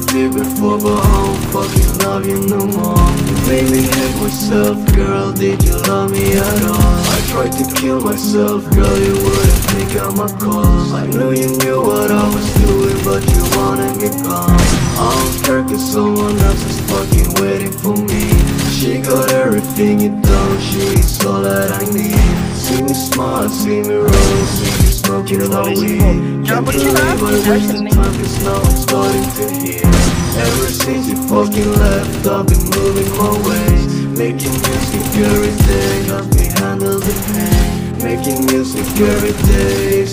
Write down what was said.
like it before But I don't fucking love you no more. You made me hate myself, girl Did you love me at all? I tried to kill myself, girl You wouldn't pick up my calls I knew you knew what I was doing But you wanted me gone. I don't care cause someone else is fucking waiting for me. She got everything you don't She's all that I need. See me smile, see me roll Smoking my weed Can't believe I wasted time cause now I'm starting to heal. Ever since you fucking left I've been moving my ways Making music every day me handle the pain. Making music every day